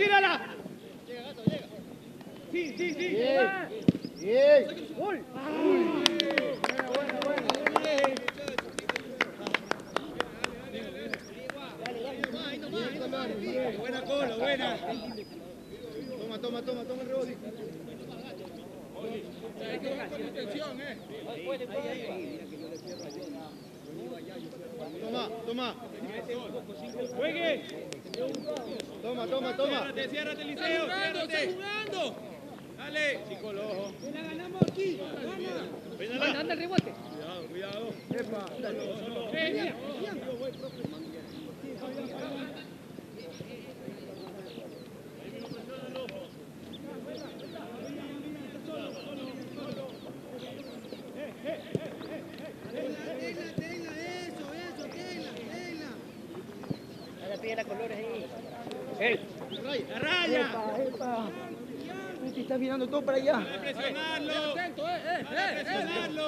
tírala. Llega, gato, llega. Sí, sí, sí. Bien. Bien. Gol. Bueno, bueno, bueno. Buena cola, buena. Toma, toma, toma, toma el rebote. Hay que con atención, eh. Ahí, ahí, ahí. Toma, toma. Juegue. Toma, toma, toma. Ciérrate, ciérrate, Liceo. Ciérrate. jugando. Dale. Chico. La ganamos aquí. Vamos. Anda el rebote. Cuidado, cuidado. Epa. Eh, mira, mira. tirando todo para allá. ¡Presionarlo! ¡Eh! eh, eh, eh.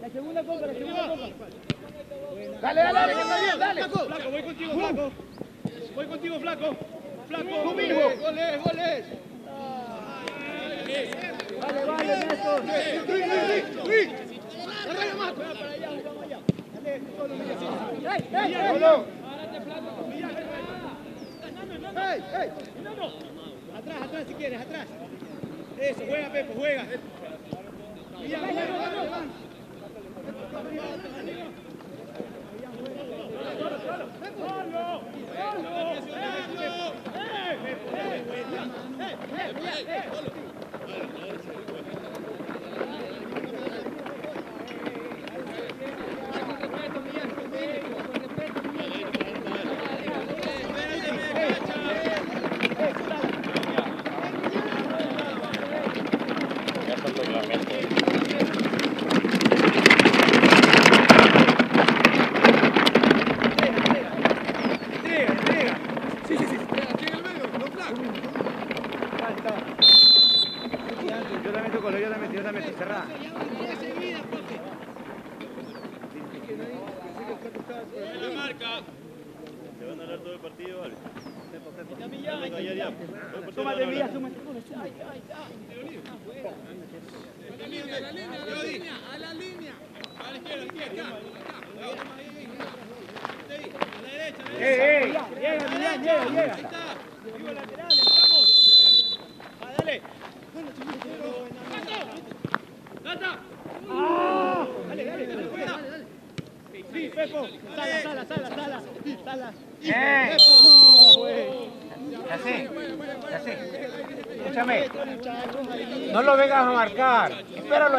La segunda copa, la segunda copa. Dale, dale, dale, que está bien, dale. Flaco, flaco, voy contigo, flaco. Voy contigo, flaco. Flaco. conmigo. Goles, goles. Vale, vale, Dale, solo, ¡Ey, ey, ¡Atrás, atrás si quieres, atrás! Eso, juega, Pepo, juega. ¡Eh! ¡Eh! ¡Eh! ¡Eh!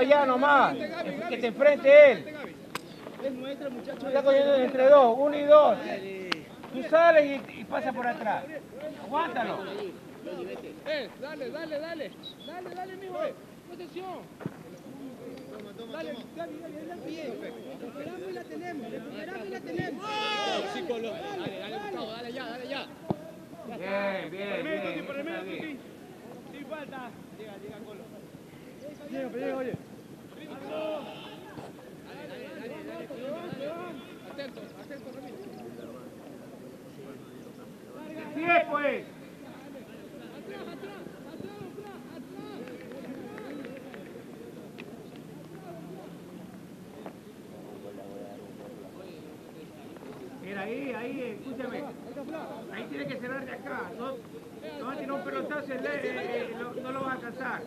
Allá nomás. Que te enfrente él. Es nuestro muchacho. Está cogiendo entre dos, uno y dos. Tú sales y, y pasa por atrás. Aguántalo. Eh, dale, dale, dale. Dale, dale, mijo. Posesión. Dale, dale bien. Recuperamos y la tenemos, recuperamos y la tenemos. Bien, bien, bien. Por el medio, está bien. Tuti. Sin falta. Llega, llega, Colo. Llega, oye. Pues. Mira, ahí, ahí, escúchame. Ahí tiene que cerrar de acá. No, a tirar un pelotazo, el- eh, eh, no, no lo va a alcanzar.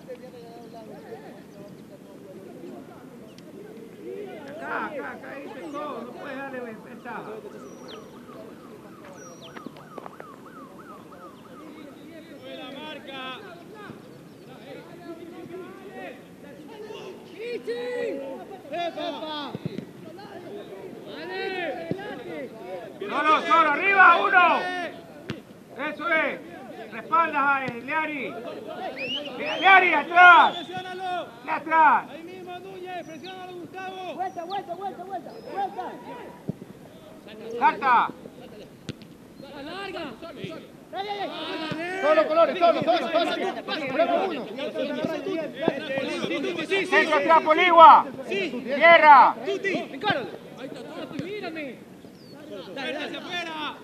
Acá, acá, acá, ahí se todo. No puedes solo, arriba, uno. Eso es. A Leari. Leari, atrás. De atrás. Ahí mismo, Núñez. Presiónalo, Gustavo. Vuelta, vuelta, vuelta, vuelta, vuelta. Carta. Dale, dale. Solo colores, solo, solo, solo. Ponemos uno. Centro atrás, Poligua. Tierra. Dale, hacia afuera.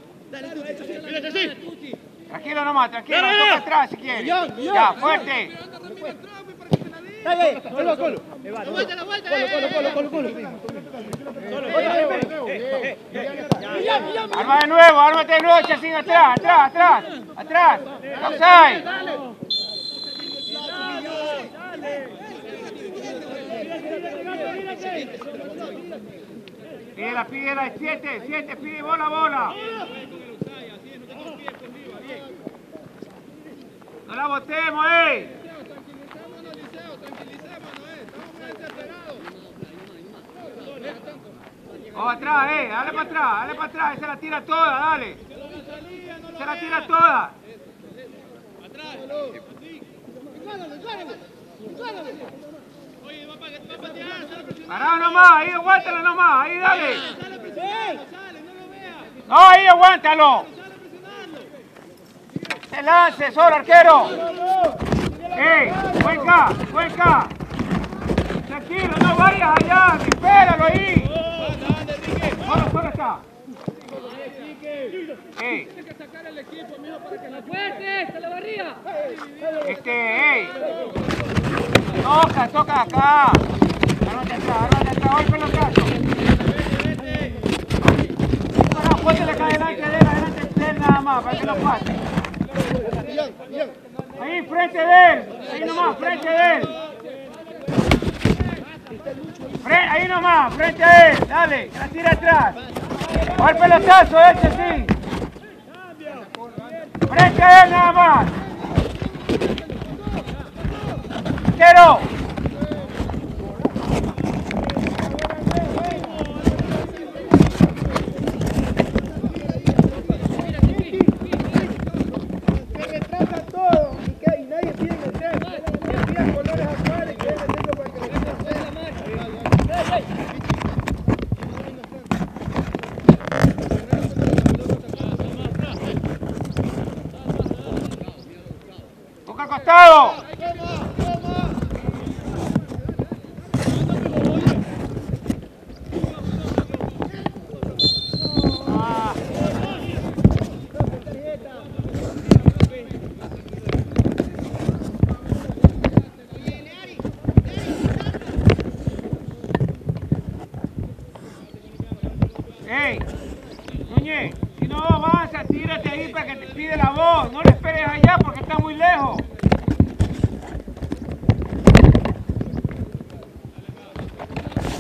Tranquilo nomás, tranquilo. Toca atrás si quieres. Ya, fuerte. Dale, Colo, Colo. Vuelta, la vuelta. Colo, Colo, Colo, Colo, Arma de nuevo, ármate de nuevo, Chacín, atrás, atrás, atrás. Atrás. Offside. Pídela, pídela, siete, siete, pide bola, bola. No la botemos, eh. Vamos atrás, eh. Dale para atrás, dale para atrás. Esa la tira toda, dale. Esa la tira toda. Oye, va a patear. Sale presionando. Parado nomás, ahí aguántalo nomás, ahí dale. Sale no ahí aguántalo. Se lance, solo arquero. ¡Ey! ¡Cuenca! ¡Cuenca! Tranquilo, no vayas allá, espéralo ahí. Está. ¡Ey! Tiene que sacar el equipo, mijo, para que la ¡Fuerte! ¡Se la barría! Este, ey. Toca, toca acá. Ármate atrás, ármate atrás, hoy pelotazo. Para, póntele acá adelante de él, adelante nada más, para que no pase. Ahí, frente de él. Ahí nomás, frente de él. Fre- ahí nomás, frente a él. Dale, que la tira atrás. El pelotazo, este sí. Frente a él nada más. Quiero. Se retrasa todo y, que, y nadie pide meter. Que pidan colores actuales que deben meterlo para que lo puedan hacer. Toca al costado. Ah. ¡Ey! Núñez, si no avanza, tírate ahí para que te pide la voz. No le esperes allá porque está muy lejos.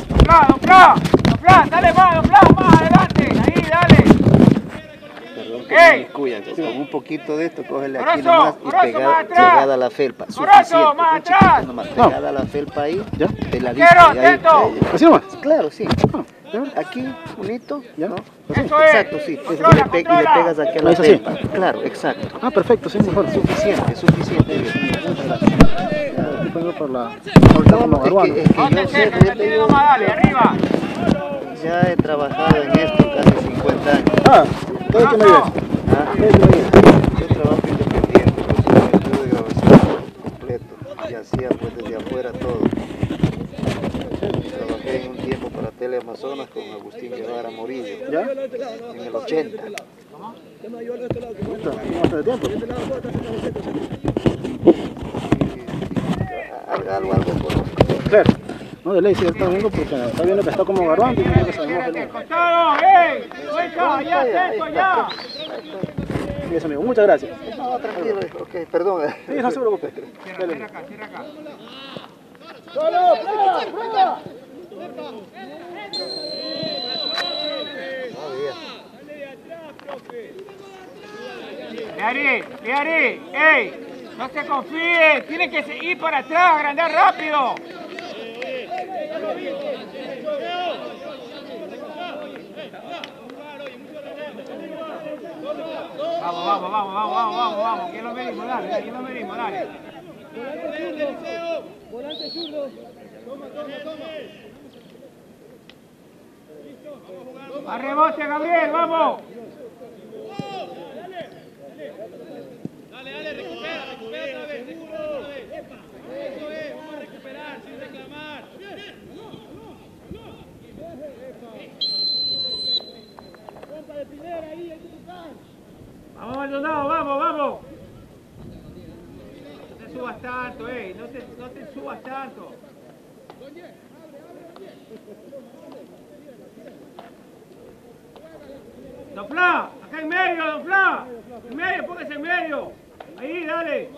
Dopla, dopla, dopla, dale más, dopla, más adelante. Ahí, dale. Perdón que ¡Ey! me descuidan, con un poquito de esto, cógele aquí nomás y pegada, pegada a la felpa. Corazo, Suficiente, más atrás. nomás, No. pegada a la felpa ahí, ¿Ya? Quiero, y ahí, atento. eh, ¿Así nomás? Claro, sí. Ah. Aquí, unito, ¿Ya? ¿no? Eso es. Exacto, sí. Ese Controla, le pe- y le pegas aquí a la felpa. Claro, exacto. Ah, perfecto, sí, mejor. Suficiente, suficiente. Vengo por la... No, es que, es que yo sé, que tengo- nomás, dale, arriba. ya he trabajado en esto casi 50 años. Ah, ¿de qué me ves? Ah, ¿De qué me ves? Yo trabajo independiente, pues, en el estudio de grabación completo y hacía pues desde afuera todo. Trabajé en un tiempo para Tele Amazonas con Agustín Guevara Morillo ¿Ya? en el 80. Puta, ¿Cómo hace de tiempo? Y algo. Claro. No, de ley, sí, está viendo porque está viendo que está como garuando y creo que sabemos que Al no. costado, ¡ey! ¡Suelta, allá, atento, allá! Sí, eso amigo, muchas gracias. No, tranquilo, ok, perdón. Sí, no se preocupe. Cierra, cierra acá, cierra acá. Leari, Leari, ¡ey! No se confíe, tiene que ir para atrás, agrandar rápido. Vamos, vamos, vamos, vamos, vamos, vamos, vamos, es lo mismo, dale, dale, es lo mismo, dale. A rebote, Gabriel, vamos. Dale, dale, recupera, recupera otra vez, recupera otra vez. Eso es, vamos a recuperar sin reclamar. Vamos, Maldonado, vamos, vamos. No te subas tanto, eh, no te, no te subas tanto. Don Fla, acá en medio, Don Fla. En medio, póngase en medio. Ahí, dale.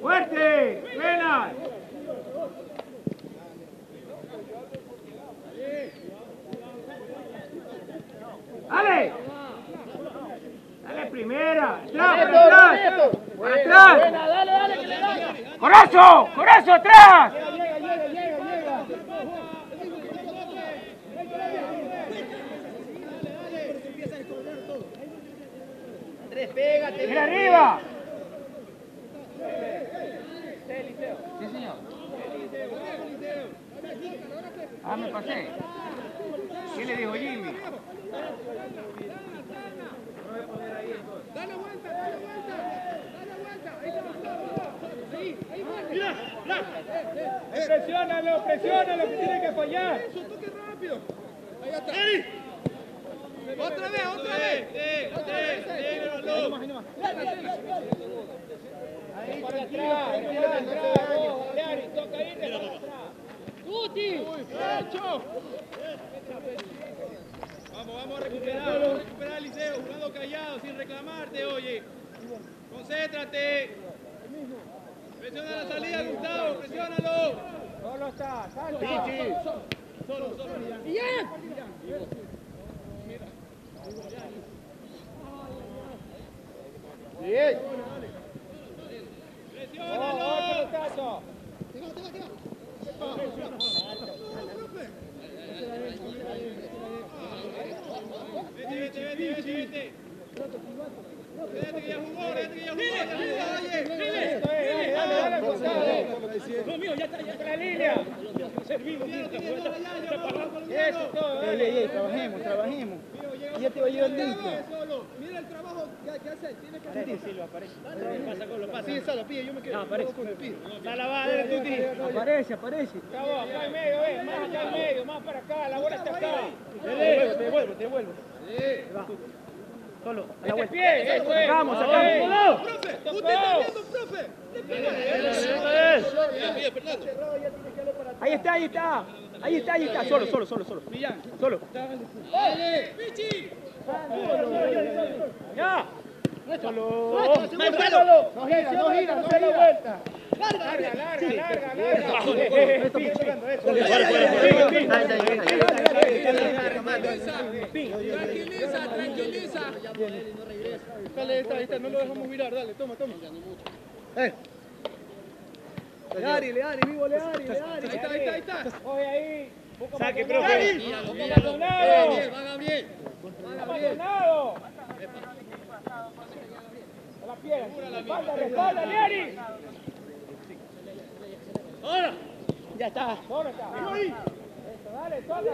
Fuerte, buena. Dale. Dale primera. Atrás, atrás. Atrás. Dale, dale, que le da. Corazo, corazo atrás. Llega, llega, llega, llega. Andrés, pégate. Mira arriba. Sí, señor. Ah, me pasé. ¿Qué le dijo Jimmy? Dale vuelta, dale vuelta. Dale vuelta. Ahí está. Ahí, ahí vuelta. Presiónalo, presiónalo, que tiene que fallar. Eso, toque rápido. Otra vez, otra vez. Sí, sí, negro, Ahí, para atrás, toca ahí. Vamos, vamos a recuperar, vamos a recuperar Liceo, jugando callado, sin reclamarte, oye. Concéntrate. Presiona la salida, Gustavo, presiónalo. Solo está, salta. Solo, solo. Presiónalo. Vete, vete, vete, vete, vete. Quédate que ya jugó, quédate que ya jugó, ya jugó, oye. Esto es, dale, dale, dale. No, mío, ya está, ya está la línea. Servimos. Eso todo, dale. trabajemos, trabajemos. Ya te va a llevar. Mira el trabajo que, hace, tiene que hacer. Pasa con los pasos. Sí, pide, yo me quedo. No, aparece. con el pide. Sala va, dale, Tuti. Aparece, aparece. Acá en medio, eh, más acá en medio, más para acá, la bola está acá. Te devuelvo, te devuelvo, te devuelvo. Solo, a la vuelta. Sacamos, sacamos. ¡Profe! ¡Usted está viendo, profe! Le. Ahí está, ahí está. Ahí está, ahí está, solo, solo, solo, solo. Solo. Dale, Pichi. Ya. Solo. No gira, no gira, no vuelta. Larga, larga, larga, larga. Tranquiliza, tranquiliza. Dale, esta, esta, no lo dejamos mirar, dale, toma, toma. Eh. Leari, Leari, vivo Leari, Leari. Ahí está, ahí está, ahí está. Oye ahí. Saque, profe. Va Gabriel, va Gabriel. A la pierna. Respalda, respalda, Leari. Ahora. Ya está. ¿Dónde está? Eso, dale, toca, ¡Eh,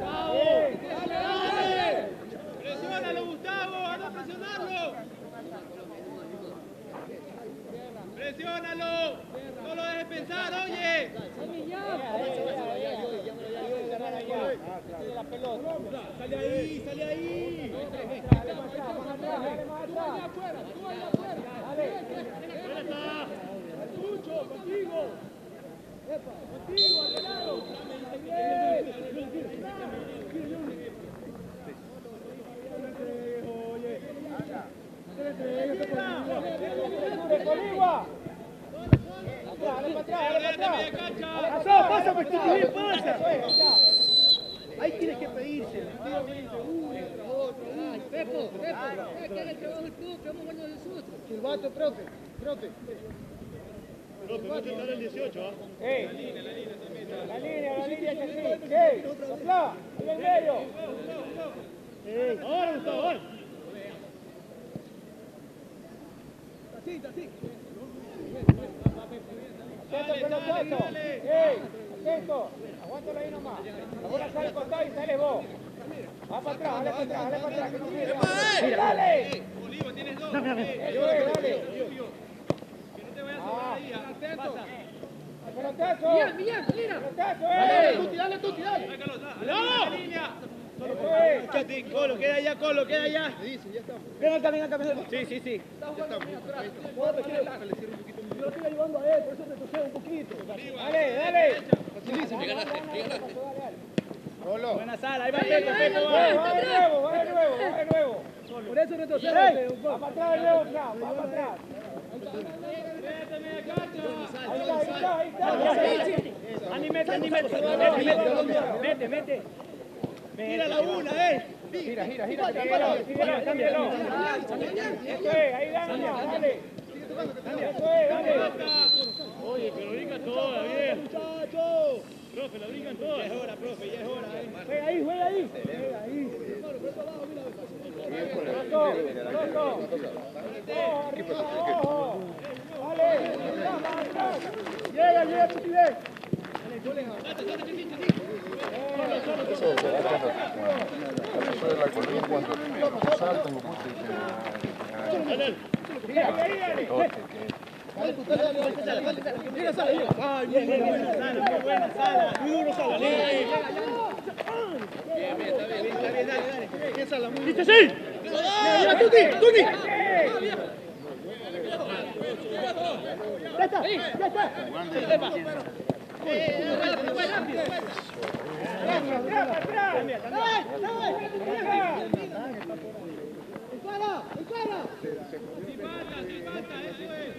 dale. ¡Dale, dale! Presiónalo, Gustavo. Anda a presionarlo. Presiónalo. No lo dejes pensar, oye. La pelota. Sale ahí, sale ahí. Dale pues eh, nosotros. Silbato, profe, profe. Profe, no te sale el 18, ¿ah? Ey. La línea, la línea es así. Ey, sopla, en el medio. Ey. Ahora, Gustavo, ahora. Atento, pelotazo. Ey, atento. Aguántalo ahí nomás. Ahora sale al costado y sale vos. Va para atrás, dale para atrás, dale para atrás. Que no dale. Olivo, tienes dos. Es, dale. Que no te vayas a sobrar ahí. ah. Atento. Al pelotazo. Bien, bien, mira. Pelotazo, ey. Tuti, dale, Tuti, dale. ¡No! Colo, queda allá, Colo, queda allá. Ven acá, ven acá, ven acá. Sí, sí, sí. Yo lo estoy ayudando a él, por eso te toseo un poquito. Dale, dale. Me ganaste, me ganaste. Buena sala, ahí va Pepo, Pepo, va. Va de nuevo, va de nuevo, va de nuevo. Por eso retrocedo. Va para atrás de nuevo, Fran, va para atrás. Vete, media cancha. Ahí está, ahí está, ahí está. Ani, mete, mete. Mete, mete. Mete, Mira la una, eh. Gira, gira, gira. Cámbialo, cámbialo. Eso es, ahí dale, dale. Eso es, dale. Oye, pero brincan todas, bien. Muchachos. Profe, la brincan todas. Ya es hora, profe, ya es hora. eh. Juega ahí, juega ahí. Juega ahí. Roto, roto. Ojo, arriba, ojo. Dale. Dale, Mira, ahí, dale. Ay, bien, bien, buena sala, muy muy bien. Mira, Tuti, Tuti. Ya está, ya está. Atrás, atrás. Atrás, atrás. Encara, encara. Silbata, silbata, eso es.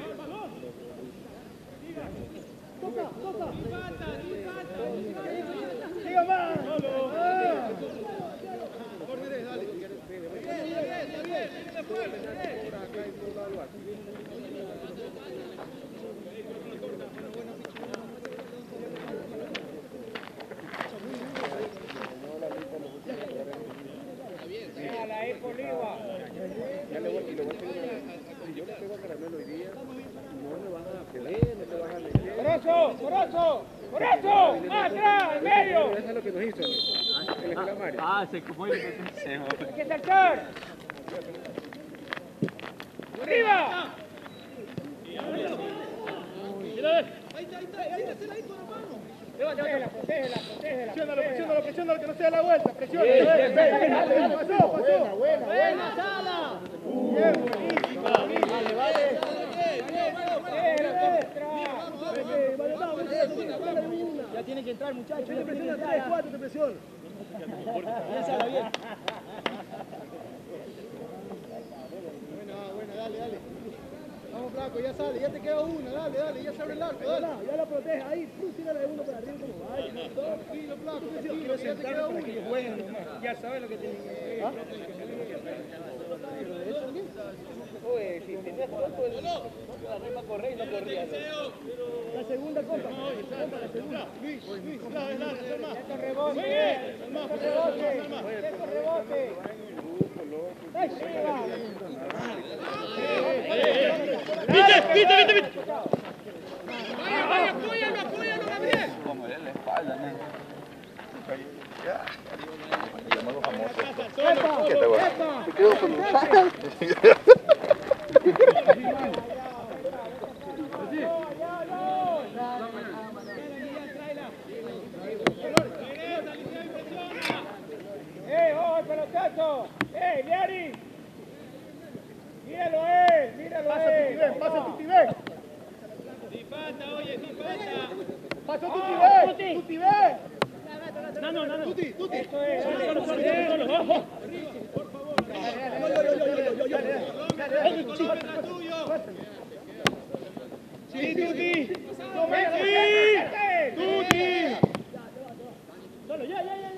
Toca, toca. Silbata, silbata. Siga más. Ah. Déjala ahí, Poliva. ¡Corozo! ¡Corozo! ¡Corozo! ¡Más atrás! ¡En medio! Eso es lo que nos hizo. Ah, se como Hay que saltar. ¡Arriba! Protégela, protégela, protégela. Presiónalo, presiónalo, presiónalo, que no se dé la vuelta. Presiónalo. Pasó, pasó. Buena, buena. Buena, sala. Bien, buenísima. Vale, vale. Ya tiene que entrar, muchachos. Ya presiona 3, 4, te presiona. Piénsala bien. Buena, buena, dale, dale. Vamos, flaco, ya sale, ya te queda una, dale, dale, ya se abre el arco, dale. Ya lo protege ahí. Tú tírala de uno para arriba como vaya. Tranquilo, flaco, tranquilo, ya te queda una. Ya sabes lo que tienen que hacer. Oye, si tenías tanto el... La rema corre y no corría. ¿Qué te va? epa. Te quedo con ¡Eh, Liari! ¡Míralo, eh! ¡Míralo, eh! ¡Pasa Tutibé! Si falta, oye, si falta. ¡Pasa Tutibé! ¡Tutibé! No, no, no, no. Tuti, Tuti. Esto es. Solo, solo, solo, ojo. Colombia, tuyo. Sí, Tuti. ¡Tuti! Solo, ya, ya, ya.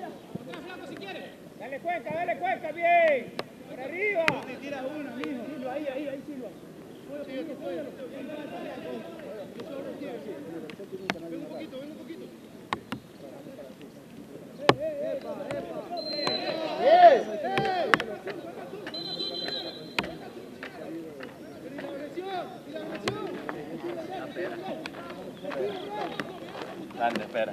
Dale cuenca, dale cuenca, bien. Por arriba. Tuti, tira una, mijo. Silva, ahí, ahí, ahí, Silva. Ven un poquito, ven un poquito. Grande, espera.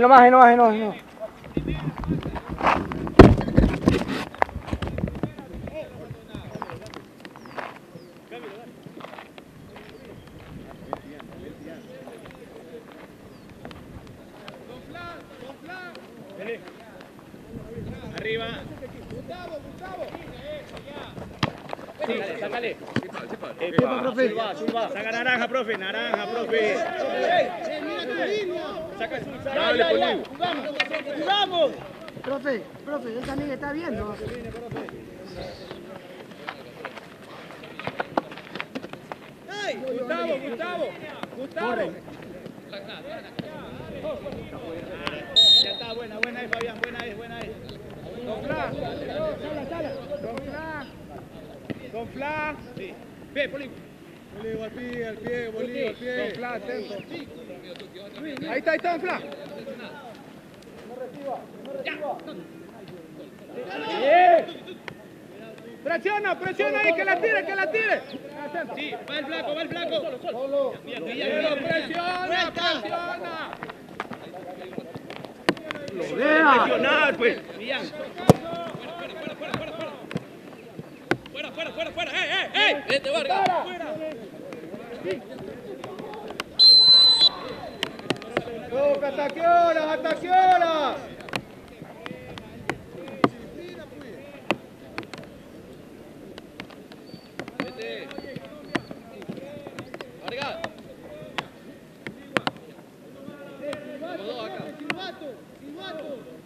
ahí nomás, ahí nomás, ahí nomás. Arriba. Sácale. Saca naranja, profe, naranja, profe. Saca su Dale, Polín. ¡Jugamos! Profe, profe, él también está viendo. Gustavo, Gustavo, Gustavo. Ya está, buena, buena es, Fabián, buena es, buena es. Con Fla. Sí. Pie, Poli. Bolívar al pie, al pie, Bolívar al pie. Fla, atento. Ahí está, ahí está, Fla. Presiona, presiona ahí, que la tire, que la tire. Sí, va el flaco, va el flaco. Bien, Villalpino, presiona, presiona. Presionar, pues. Fuera, fuera, fuera, fuera. ¡Eh, eh, eh! Vete, Vargas. Toca, ¿hasta qué? ¿Hasta qué? Vete. Vargas. Vamos dos acá. Silbato, silbato.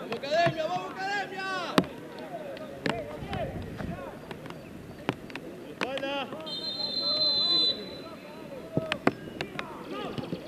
¡Vamos, academia! ¡Vamos, academia! Espalda.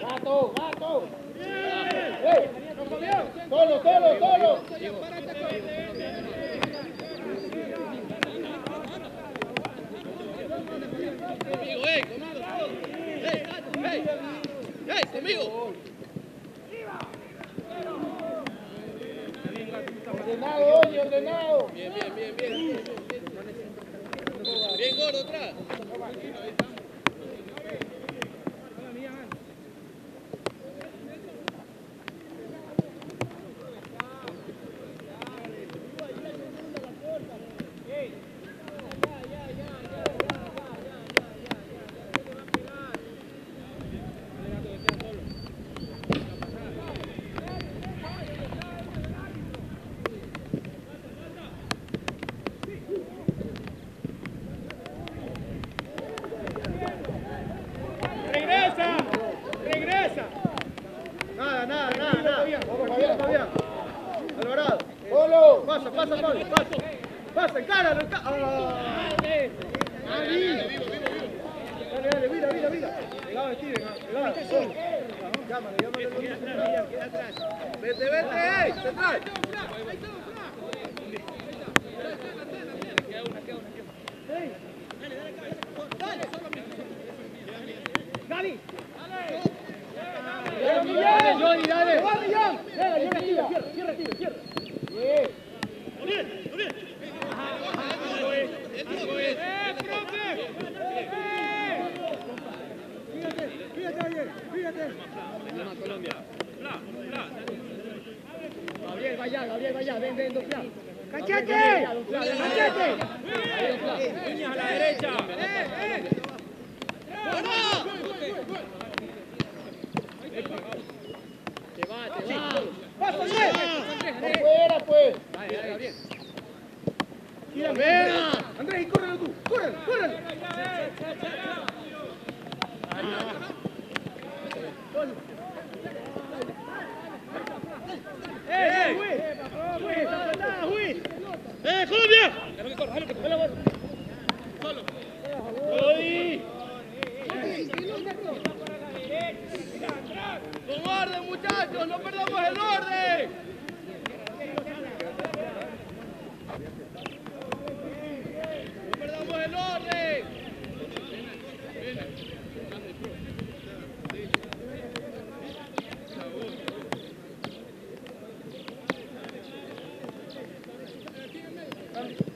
Gato, gato. ¡Eh! Solo, solo, solo. Conmigo, eh, comando. ¡Eh, eh! ¡Eh, conmigo! Ordenado, oye, ordenado. Bien, bien, bien, bien. Bien, gordo atrás. Regresa. Regresa. Nada, nada, nada, nada. Vamos, Fabián, Fabián. Alvarado. Solo. Pasa, pasa, Pablo, pasa. Pasa, encáralo, encáralo. Ah. Dale, dale, mira, mira, ah. Vete, vete, eh, central. Dale, dale. ¡Va, Millán! Dale, Johnny, tira, cierra, cierra, tira, cierra. Bien. ¡Eh, profe! Fíjate, fíjate bien, fíjate. Gabriel, vaya, Gabriel, vaya, ven, ven, Dofla. ¡Cachete! ¡Cachete! Líneas a la derecha. ¡Pasa, Andrés! ¡Fuera, pues! ¡Tírame! Andrés, y córrelo tú, córrelo, córrelo. ¡Eh, juez! ¡Eh, Colombia! ¡Jolí! ¡Con orden, muchachos! ¡No perdamos el orden! ¡No perdamos el orden!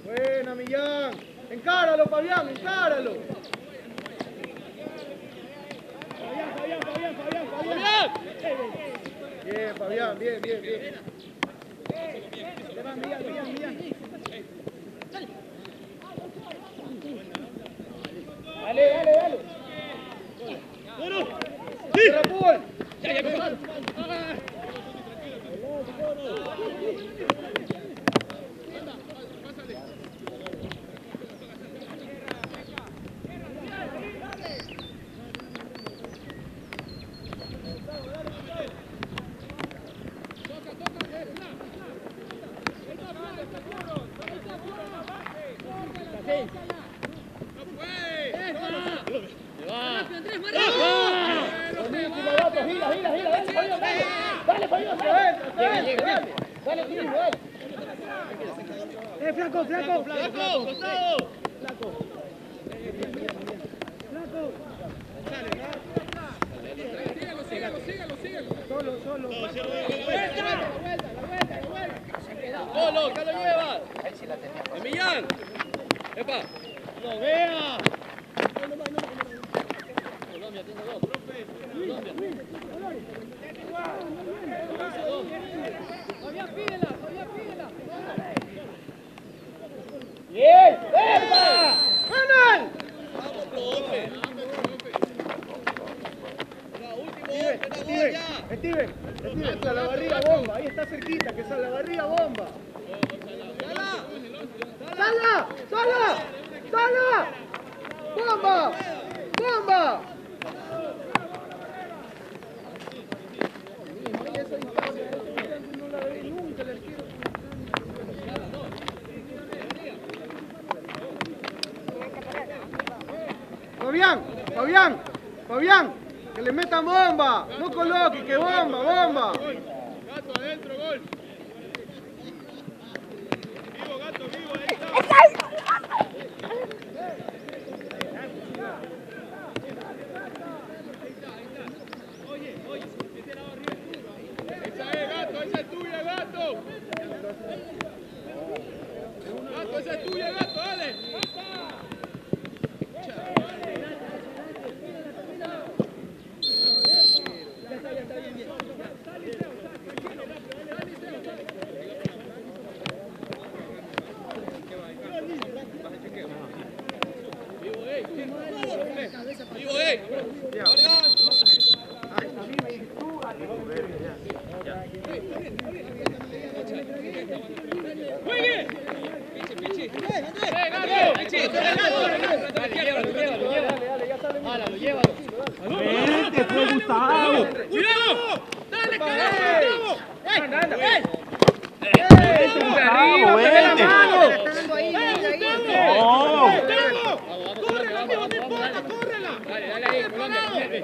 Buena, Millán. Encáralo, Fabián, encáralo. Gustavo. ¡Cuidado! ¡Dale, carajo, Gustavo! Vente, Gustavo, vente. No. ¡Gustavo! ¡Córrela, amigo! ¡No importa! ¡Córrela! Dale, dale ahí, Colombia. Dale,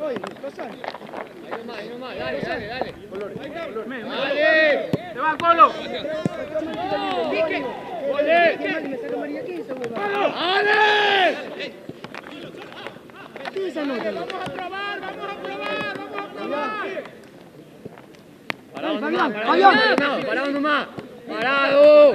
Oye, pasa. Ahí nomás, ahí nomás. Dale, dale, dale. Dale. Se va, Colo. 15, huevón. ¡Dale! ¡Vamos a probar! ¡Vamos a probar! ¡Vamos a probar! Parado parado nomás, parado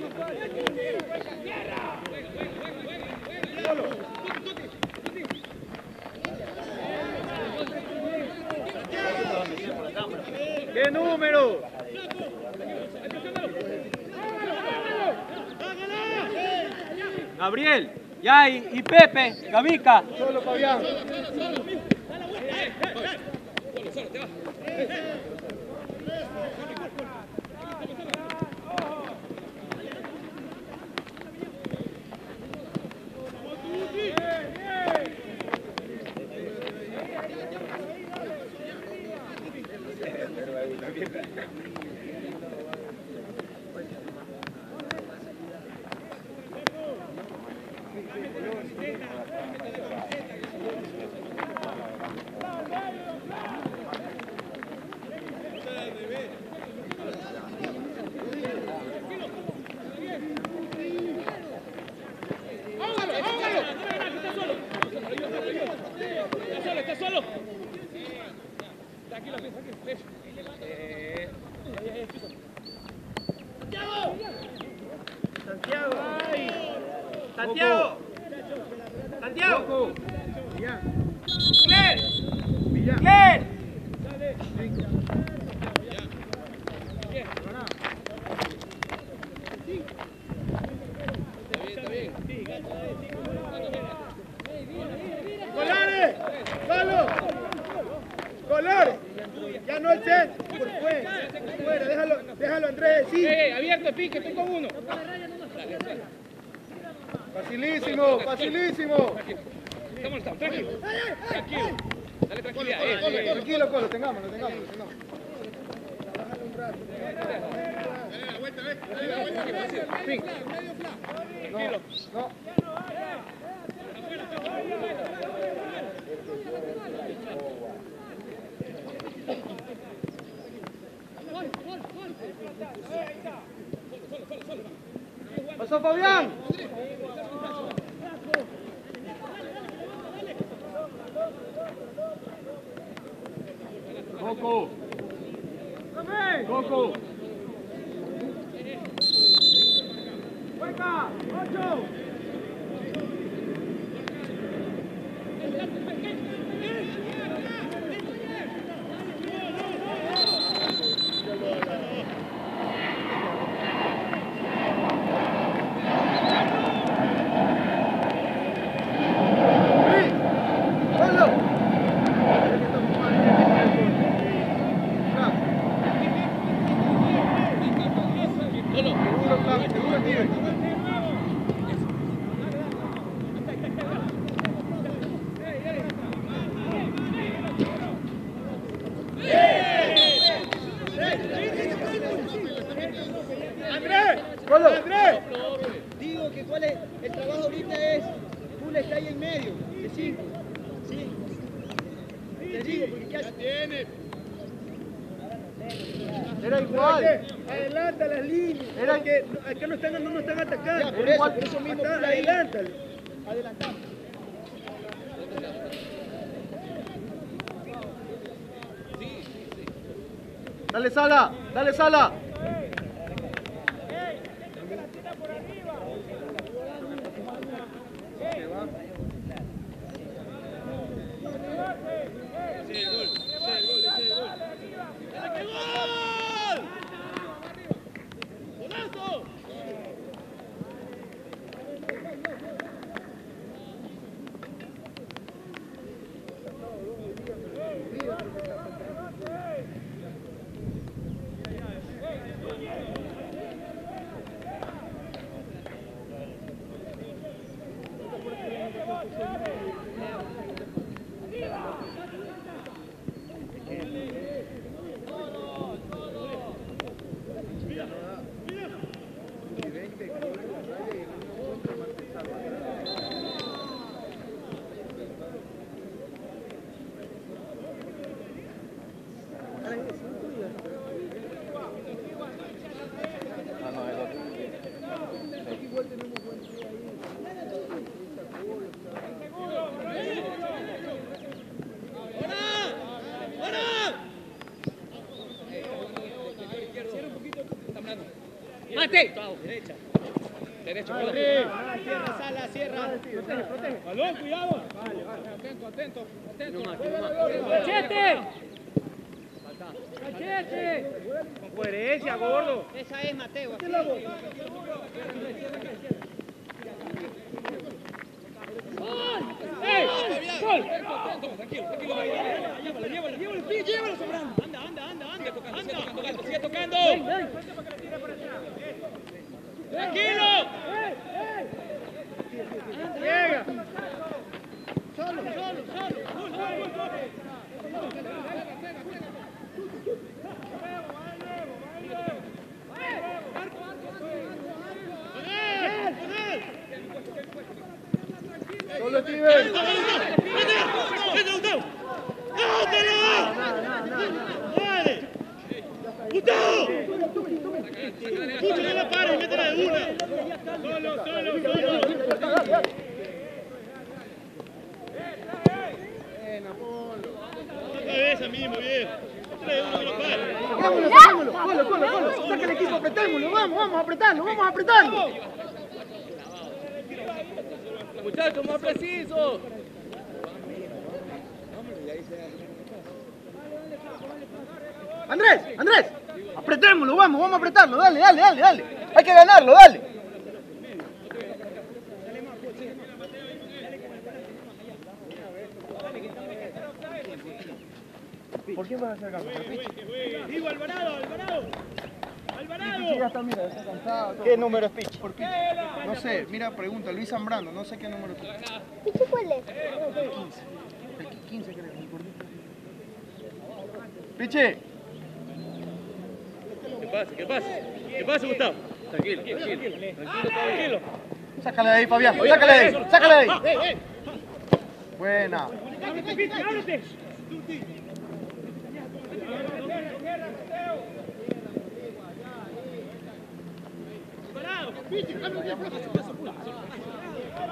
¿Qué número? Gabriel, ya y, Pepe, Gavica. Solo Fabián. Santiago. Ya no el centro. Por fuera. Por fuera. Déjalo, déjalo Andrés. Sí. ¡Eh, abierto, pique! ¡Estoy con uno! Facilísimo, facilísimo. Estamos, tranquilo. Tranquilo. Dale tranquilidad. eh, eh. Tranquilo, Colo, tengámoslo, tengámoslo, tengámoslo. Fin. No, no. Pasó Fabián. Coco. Coco. Venga, ocho. Sí. Solo. Seguro, claro, seguro, tío. Andrés, Colo. Digo que cuál es el trabajo ahorita es, tú le estás ahí en medio, de cinco. Sí. Te digo, porque ¿qué haces? Era igual. Adelanta las líneas. Era- porque acá no están, no nos están atacando. Ya, por eso, por eso mismo adelántalo. Adelantamos. Dale sala, dale sala. Mate. Derecha. Derecho, Andrés, cierra, sala, cierra. Balón, cuidado. Atento, atento, atento. Machete. Machete. Con coherencia, gordo. Esa es Mateo. así. ¡Ey! ¡Gol! Toma, tranquilo, tranquilo. Llévalo, llévalo, llévalo, sí, llévalo, sobrando. Anda, anda, anda, anda. Anda, tocando, sigue tocando. Tranquilo. Llega. Solo, solo, solo. Gol, gol, gol, gol. Solo Steven. ¡Vete, Gustavo! ¡Dátelo! ¡Dale! ¡Gustavo! Escucha que la para y métela de una. Solo, solo, solo. La cabeza mismo, viejo. Saquémoslo, saquémoslo. Colo, colo, colo. Saca el equipo, apretémoslo. Vamos, vamos, apretando, vamos apretando. Muchachos, más preciso. Andrés, Andrés. Apretémoslo, vamos, vamos a apretarlo. Dale, dale, dale, dale. Hay que ganarlo, dale. ¿Por qué vas a hacer Digo, Alvarado, Alvarado. Alvarado. ya está, mira, está cansado. ¿Qué número es Pitch? Por Pichi. No sé, mira, pregunta, Luis Zambrano, no sé qué número es Pichi. ¿Pichi cuál es? El 15 creo, el gordito. Pichi, ¿Qué pasa? ¿Qué pasa? ¿Qué pasa, Gustavo? Tranquilo, tranquilo. Tranquilo, tranquilo. sácale de ahí, Fabián, sácale de ahí, sácale de ahí. Buena.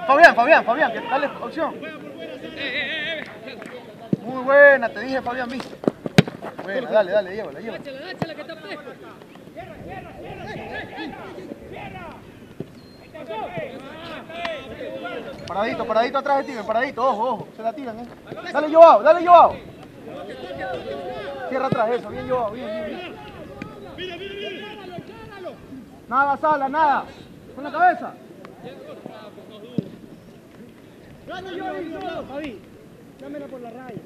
Fabián, Fabián, Fabián, que dale opción. Muy buena, te dije Fabián, viste. Buena, dale, dale, llévala, llévala. Dáchela, dáchela, que está fresco. Paradito, paradito atrás de ti, paradito, ojo, ojo, se la tiran, eh. Dale Joao, dale Joao. Cierra atrás eso, bien Joao, bien, bien, bien. Nada, sala, nada. Con la cabeza. Javi, dámela por la raya.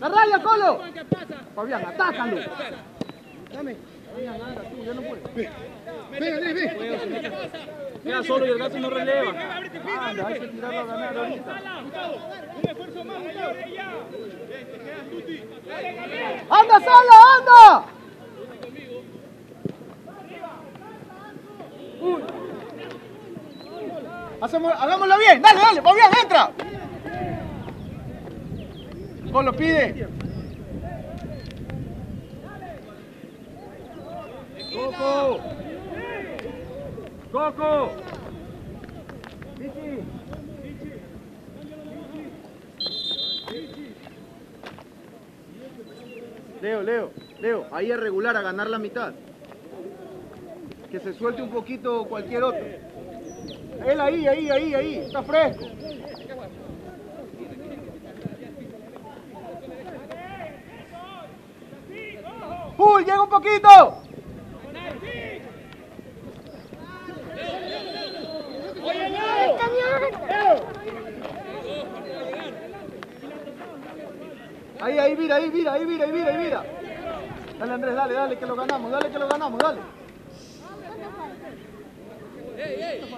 La raya, Colo. Fabián, atácalo. Dame. Yo no puedo. Queda solo y el gato no releva. Anda, hay que tirarlo a ganar ahorita. Un esfuerzo más, Gustavo. ¡Anda, Sala, anda! Hacemos, hagámoslo bien, dale, dale, Fabián, entra. Gol lo pide. Coco. Coco. Leo, Leo, Leo, ahí es regular a ganar la mitad. Que se suelte un poquito cualquier otro. Él ahí, ahí, ahí, ahí, está fresco. ¡Uy, llega un poquito! Ahí, ahí, mira, ahí, mira, ahí, mira, ahí, mira, ahí, mira. Dale, Andrés, dale, dale, que lo ganamos, dale, que lo ganamos, dale.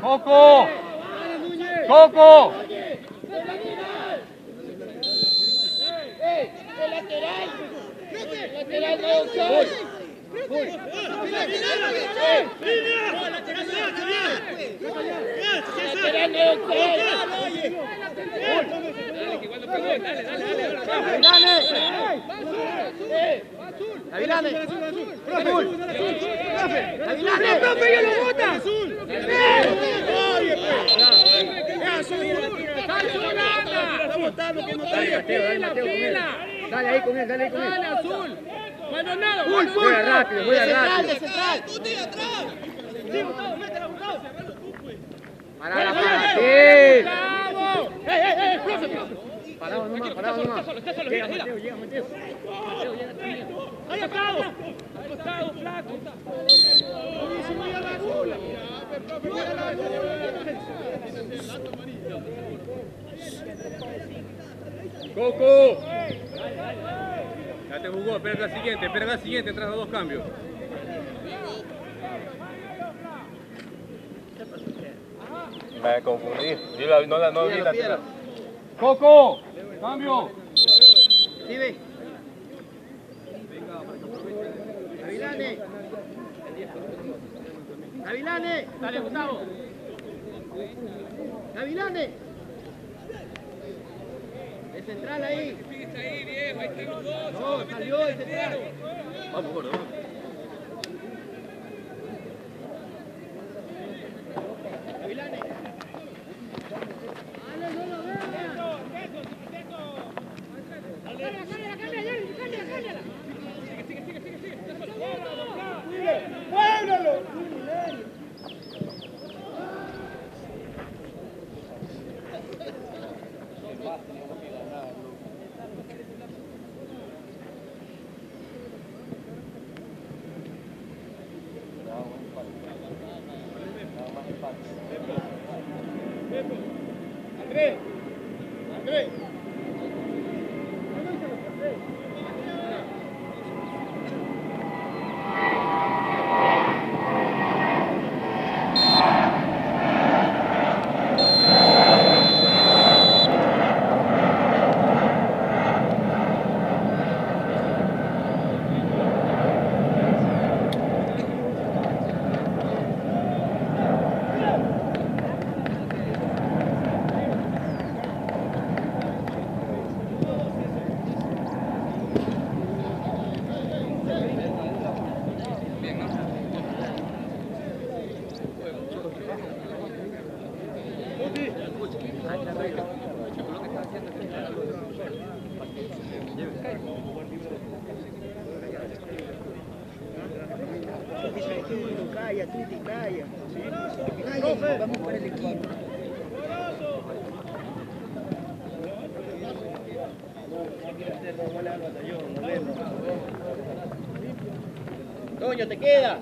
Coco. Coco. Azul. Gavilane. ¡Profe, ya Dale ahí con él, dale ahí con él. Dale, azul. Nada. Full, full. Juega rápido, juega rápido. Para la para. Sí. ¡Bravo! Parado nomás, parado nomás. Llega, Mateo, llega, Mateo. Mateo, llega, llega. ¡Ahí costado! ¡Ahí costado, flaco! Coco. Ya te jugó, espera la siguiente, espera la siguiente, tras los dos cambios. Me. Dile, no, la- no vi la tira. Coco. Cambio. Sí, ve. Gavilane. Gavilane. Dale, Gustavo. Gavilane. Central ahí. Pisa ahí, viejo! No, salió el central. Vamos, gordo, vamos. ¡Muévelo! Andrés, Andrés. Calla, Tuti, calla. Calla, vamos para el equipo. Toño, te queda.